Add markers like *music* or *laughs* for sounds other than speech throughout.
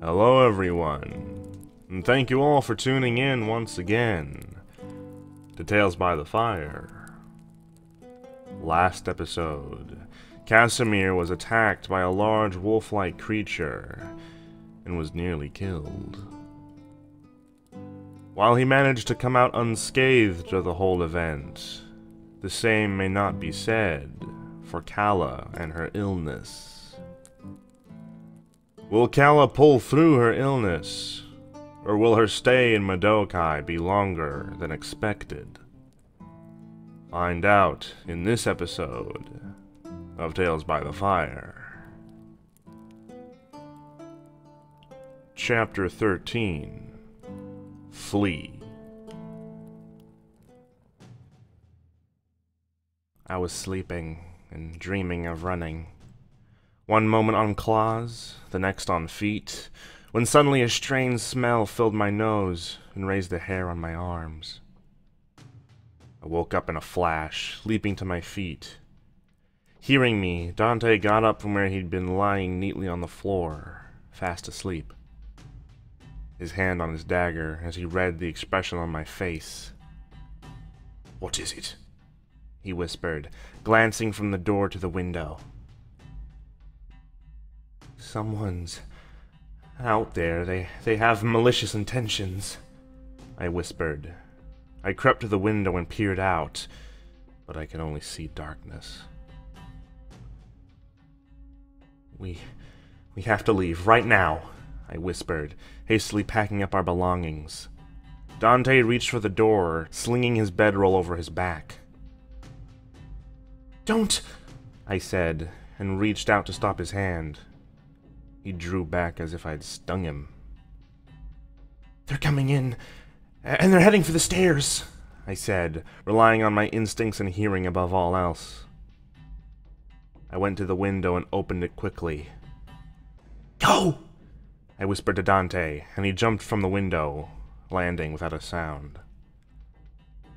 Hello, everyone, and thank you all for tuning in once again to Tales by the Fire. Last episode, Casimir was attacked by a large wolf like creature and was nearly killed. While he managed to come out unscathed of the whole event, the same may not be said for Calla and her illness. Will Calla pull through her illness? Or will her stay in Madokai be longer than expected? Find out in this episode of Tales by the Fire. Chapter 13 Flee. I was sleeping and dreaming of running. One moment on claws, the next on feet, when suddenly a strange smell filled my nose and raised the hair on my arms. I woke up in a flash, leaping to my feet. Hearing me, Dante got up from where he'd been lying neatly on the floor, fast asleep. His hand on his dagger as he read the expression on my face. What is it? He whispered, glancing from the door to the window. Someone's out there. They, they have malicious intentions. I whispered. I crept to the window and peered out, but I could only see darkness. We, we have to leave, right now, I whispered, hastily packing up our belongings. Dante reached for the door, slinging his bedroll over his back. Don't! I said, and reached out to stop his hand. He drew back as if I'd stung him. They're coming in, and they're heading for the stairs, I said, relying on my instincts and hearing above all else. I went to the window and opened it quickly. Go! I whispered to Dante, and he jumped from the window, landing without a sound.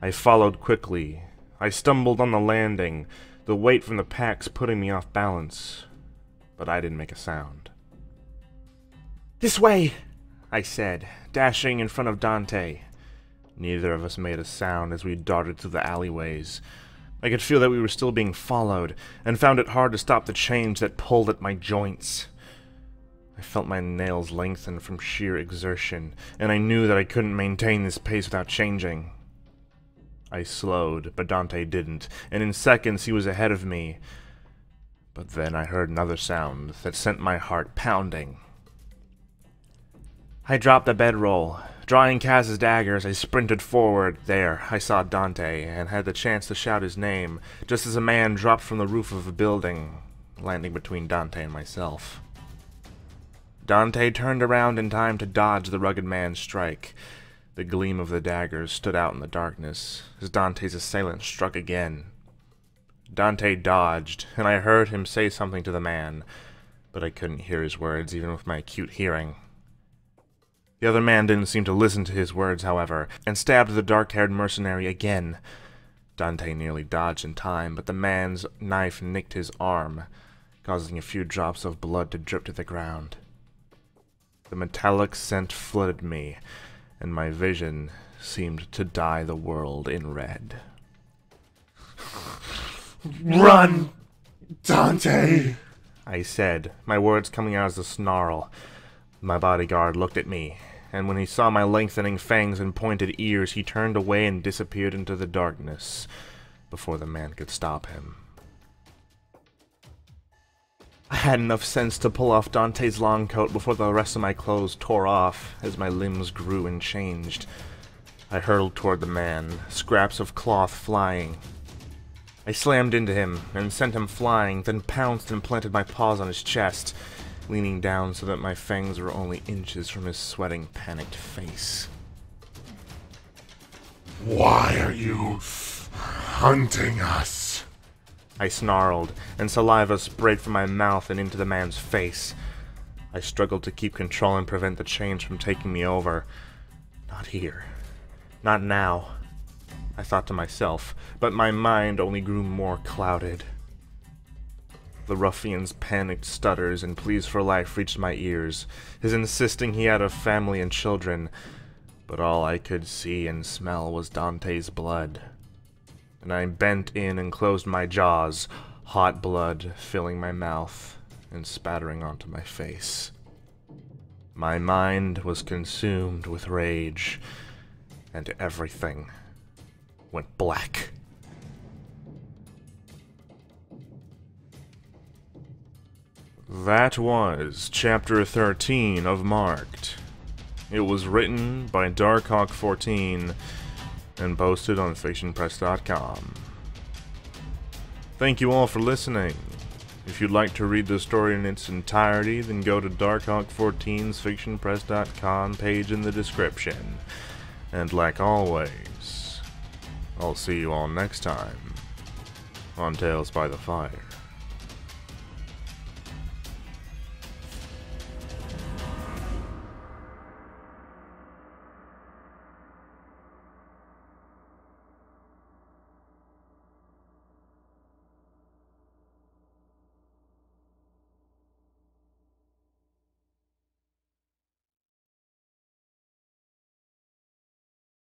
I followed quickly. I stumbled on the landing, the weight from the packs putting me off balance, but I didn't make a sound. This way, I said, dashing in front of Dante. Neither of us made a sound as we darted through the alleyways. I could feel that we were still being followed, and found it hard to stop the change that pulled at my joints. I felt my nails lengthen from sheer exertion, and I knew that I couldn't maintain this pace without changing. I slowed, but Dante didn't, and in seconds he was ahead of me. But then I heard another sound that sent my heart pounding. I dropped the bedroll. Drawing Kaz's dagger I sprinted forward, there, I saw Dante, and had the chance to shout his name, just as a man dropped from the roof of a building, landing between Dante and myself. Dante turned around in time to dodge the rugged man's strike. The gleam of the dagger stood out in the darkness, as Dante's assailant struck again. Dante dodged, and I heard him say something to the man, but I couldn't hear his words even with my acute hearing. The other man didn't seem to listen to his words, however, and stabbed the dark-haired mercenary again. Dante nearly dodged in time, but the man's knife nicked his arm, causing a few drops of blood to drip to the ground. The metallic scent flooded me, and my vision seemed to dye the world in red. *laughs* Run, Dante! I said, my words coming out as a snarl. My bodyguard looked at me, and when he saw my lengthening fangs and pointed ears, he turned away and disappeared into the darkness before the man could stop him. I had enough sense to pull off Dante's long coat before the rest of my clothes tore off as my limbs grew and changed. I hurtled toward the man, scraps of cloth flying. I slammed into him and sent him flying, then pounced and planted my paws on his chest leaning down so that my fangs were only inches from his sweating, panicked face. Why are you hunting us? I snarled, and saliva sprayed from my mouth and into the man's face. I struggled to keep control and prevent the change from taking me over. Not here. Not now. I thought to myself, but my mind only grew more clouded. The ruffian's panicked stutters and pleas for life reached my ears, his insisting he had a family and children, but all I could see and smell was Dante's blood. And I bent in and closed my jaws, hot blood filling my mouth and spattering onto my face. My mind was consumed with rage, and everything went black. That was Chapter 13 of Marked. It was written by Darkhawk14 and posted on fictionpress.com. Thank you all for listening. If you'd like to read the story in its entirety, then go to Darkhawk14's fictionpress.com page in the description. And like always, I'll see you all next time on Tales by the Fire.